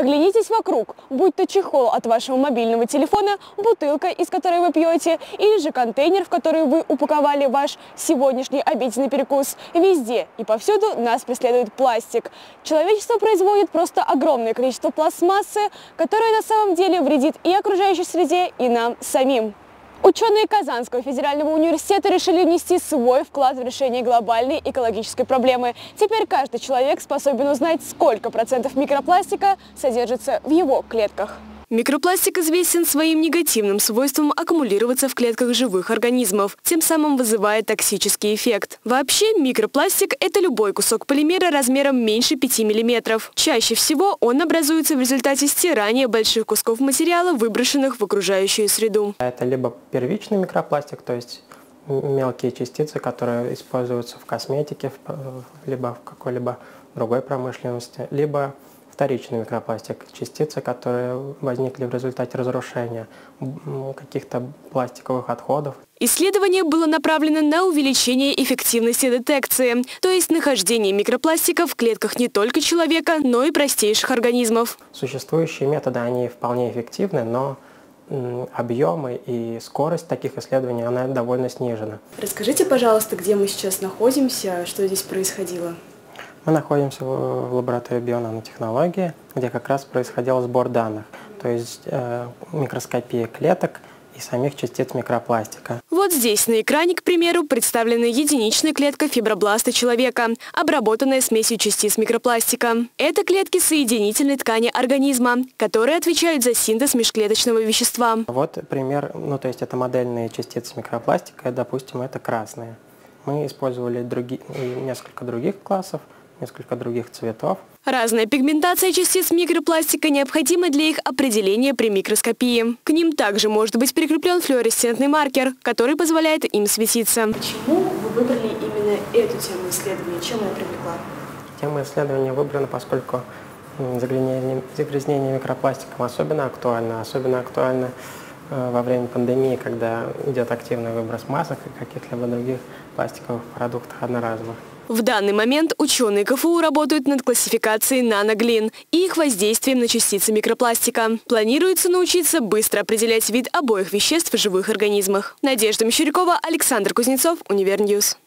Оглянитесь вокруг, будь то чехол от вашего мобильного телефона, бутылка, из которой вы пьете, или же контейнер, в который вы упаковали ваш сегодняшний обеденный перекус. Везде и повсюду нас преследует пластик. Человечество производит просто огромное количество пластмассы, которая на самом деле вредит и окружающей среде, и нам самим. Ученые Казанского федерального университета решили внести свой вклад в решение глобальной экологической проблемы. Теперь каждый человек способен узнать, сколько процентов микропластика содержится в его клетках. Микропластик известен своим негативным свойством аккумулироваться в клетках живых организмов, тем самым вызывая токсический эффект. Вообще, микропластик – это любой кусок полимера размером меньше 5 мм. Чаще всего он образуется в результате стирания больших кусков материала, выброшенных в окружающую среду. Это либо первичный микропластик, то есть мелкие частицы, которые используются в косметике, либо в какой-либо другой промышленности, либо вторичный микропластик, частицы, которые возникли в результате разрушения каких-то пластиковых отходов. Исследование было направлено на увеличение эффективности детекции, то есть нахождение микропластика в клетках не только человека, но и простейших организмов. Существующие методы, они вполне эффективны, но объемы и скорость таких исследований, она довольно снижена. Расскажите, пожалуйста, где мы сейчас находимся, что здесь происходило? Мы находимся в лаборатории бионанотехнологии, где как раз происходил сбор данных, то есть э, микроскопия клеток и самих частиц микропластика. Вот здесь на экране, к примеру, представлена единичная клетка фибробласта человека, обработанная смесью частиц микропластика. Это клетки соединительной ткани организма, которые отвечают за синтез межклеточного вещества. Вот пример, ну то есть это модельные частицы микропластика, допустим, это красные. Мы использовали други, несколько других классов, несколько других цветов. Разная пигментация частиц микропластика необходима для их определения при микроскопии. К ним также может быть прикреплен флуоресцентный маркер, который позволяет им светиться. Почему вы выбрали именно эту тему исследования? Чем она привлекла? Тема исследования выбрана, поскольку загрязнение, загрязнение микропластиком особенно актуально. Особенно актуально во время пандемии, когда идет активный выброс масок и каких-либо других пластиковых продуктов одноразовых. В данный момент ученые КФУ работают над классификацией наноглин и их воздействием на частицы микропластика. Планируется научиться быстро определять вид обоих веществ в живых организмах. Надежда Мещерякова, Александр Кузнецов, Универньюз.